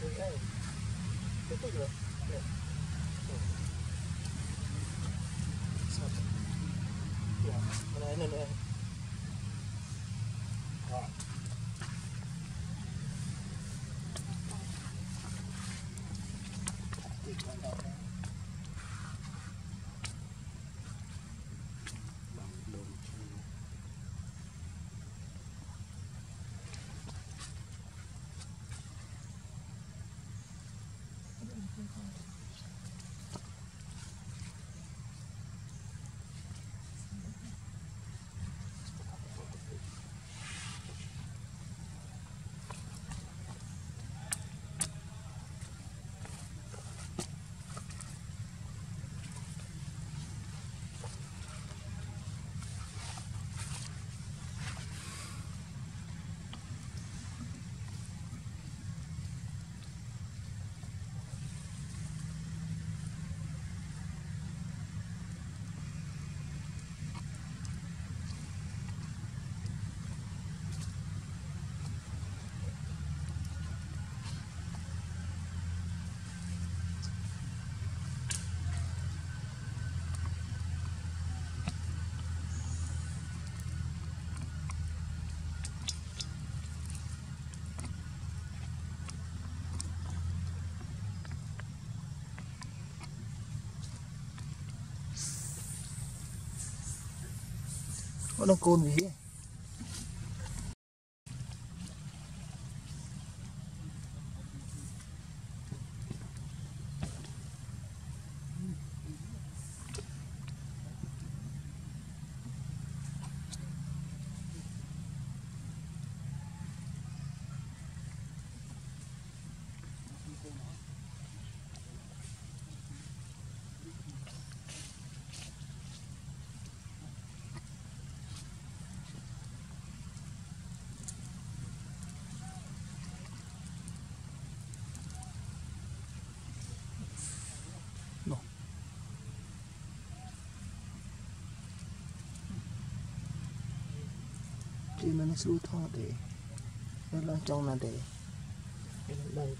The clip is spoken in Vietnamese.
Dan đây đây. Tiếp Nó đang côn gì ấy? Thì mình xuống thọ để Nó đang trong là để Đây.